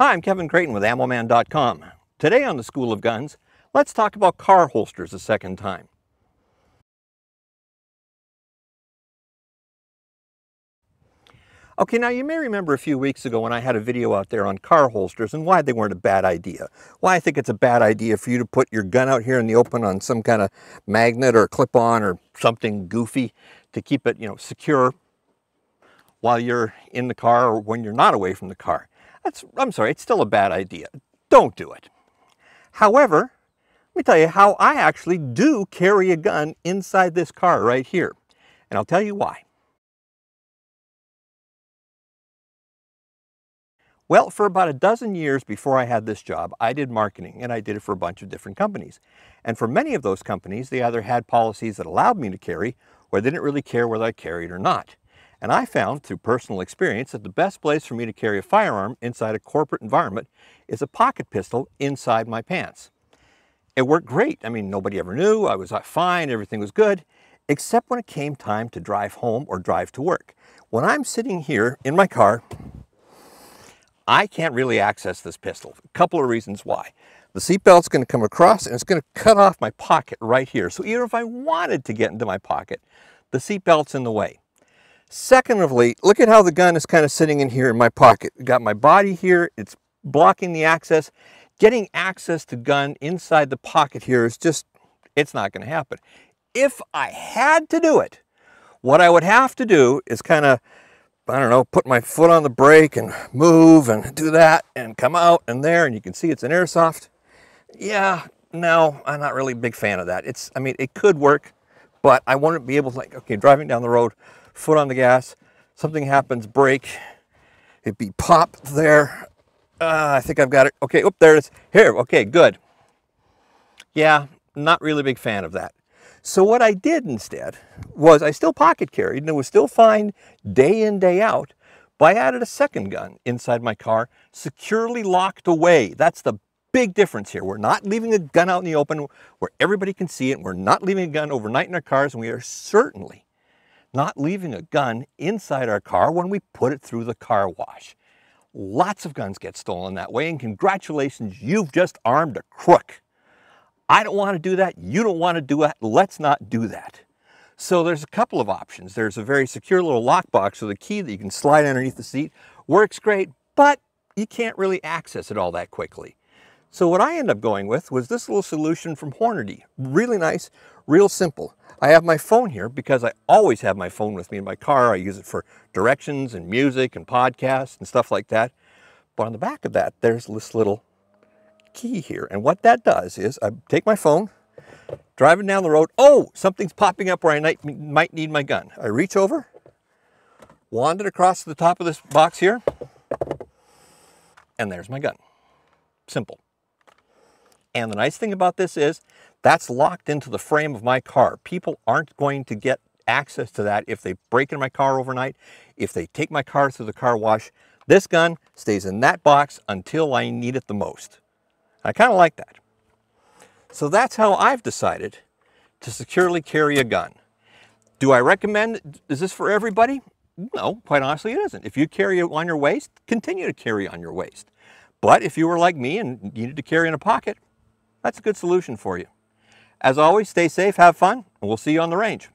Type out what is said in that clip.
Hi, I'm Kevin Creighton with AmmoMan.com. Today on the School of Guns, let's talk about car holsters a second time. Okay, now you may remember a few weeks ago when I had a video out there on car holsters and why they weren't a bad idea. Why I think it's a bad idea for you to put your gun out here in the open on some kind of magnet or clip-on or something goofy to keep it, you know, secure while you're in the car or when you're not away from the car. That's, I'm sorry, it's still a bad idea. Don't do it. However, let me tell you how I actually do carry a gun inside this car right here. And I'll tell you why. Well, for about a dozen years before I had this job, I did marketing and I did it for a bunch of different companies. And for many of those companies, they either had policies that allowed me to carry or they didn't really care whether I carried or not. And I found through personal experience that the best place for me to carry a firearm inside a corporate environment is a pocket pistol inside my pants. It worked great. I mean, nobody ever knew. I was uh, fine. Everything was good, except when it came time to drive home or drive to work. When I'm sitting here in my car, I can't really access this pistol. A couple of reasons why. The seatbelt's going to come across and it's going to cut off my pocket right here. So even if I wanted to get into my pocket, the seatbelt's in the way. Secondly, look at how the gun is kind of sitting in here in my pocket. Got my body here, it's blocking the access. Getting access to gun inside the pocket here is just, it's not going to happen. If I had to do it, what I would have to do is kind of, I don't know, put my foot on the brake and move and do that and come out and there and you can see it's an airsoft. Yeah, no, I'm not really a big fan of that. It's, I mean, it could work, but I wouldn't be able to like, okay, driving down the road, foot on the gas, something happens, brake, it be pop there. Uh, I think I've got it. Okay, oh, there it is. Here, okay, good. Yeah, not really a big fan of that. So what I did instead was I still pocket carried and it was still fine day in, day out, but I added a second gun inside my car, securely locked away. That's the big difference here. We're not leaving a gun out in the open where everybody can see it. We're not leaving a gun overnight in our cars, and we are certainly not leaving a gun inside our car when we put it through the car wash. Lots of guns get stolen that way, and congratulations, you've just armed a crook. I don't want to do that. You don't want to do that. Let's not do that. So there's a couple of options. There's a very secure little lockbox with a key that you can slide underneath the seat. Works great, but you can't really access it all that quickly. So what I end up going with was this little solution from Hornady. Really nice, real simple. I have my phone here because I always have my phone with me in my car. I use it for directions and music and podcasts and stuff like that. But on the back of that, there's this little key here. And what that does is I take my phone, driving down the road. Oh, something's popping up where I might need my gun. I reach over, wand it across the top of this box here, and there's my gun. Simple. And the nice thing about this is that's locked into the frame of my car. People aren't going to get access to that if they break into my car overnight, if they take my car through the car wash. This gun stays in that box until I need it the most. I kind of like that. So that's how I've decided to securely carry a gun. Do I recommend, is this for everybody? No, quite honestly it isn't. If you carry it on your waist, continue to carry on your waist. But if you were like me and needed to carry in a pocket, that's a good solution for you. As always, stay safe, have fun, and we'll see you on the range.